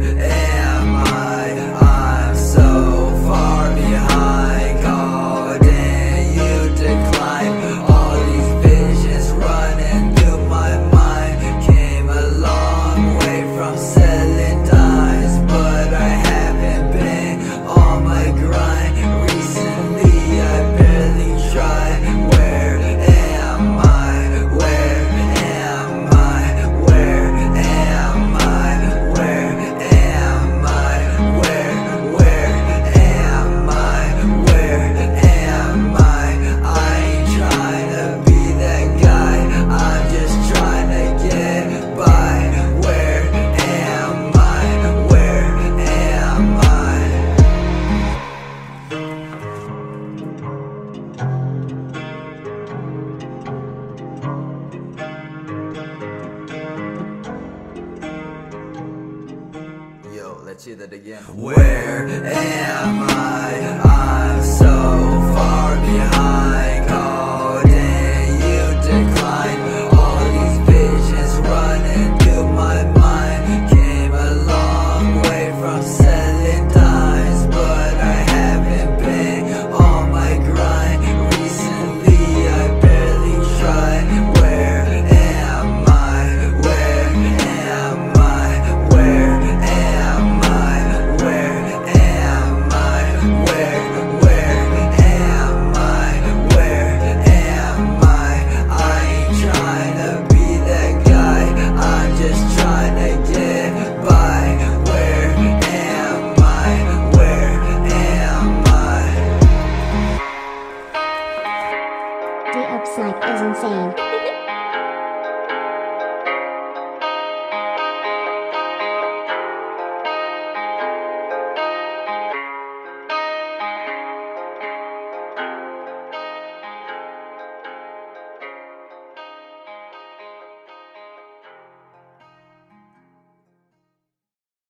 Hey. Let's hear that again. Where am I? I'm so soul.